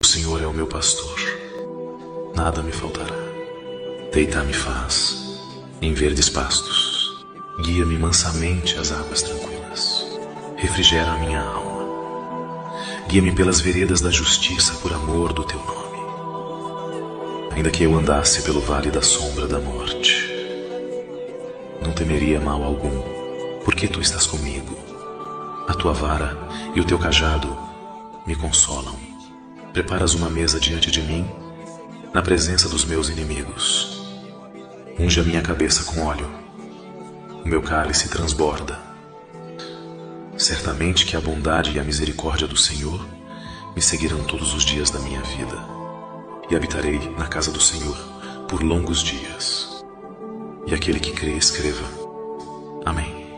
O Senhor é o meu pastor, nada me faltará. Deitar-me faz em verdes pastos, guia-me mansamente às águas tranquilas, refrigera a minha alma. Guia-me pelas veredas da justiça por amor do teu nome. Ainda que eu andasse pelo vale da sombra da morte, não temeria mal algum, porque tu estás comigo. A tua vara e o teu cajado me consolam. Preparas uma mesa diante de mim, na presença dos meus inimigos. Unge a minha cabeça com óleo, o meu cálice transborda. Certamente que a bondade e a misericórdia do Senhor me seguirão todos os dias da minha vida, e habitarei na casa do Senhor por longos dias. E aquele que crê, escreva. Amém.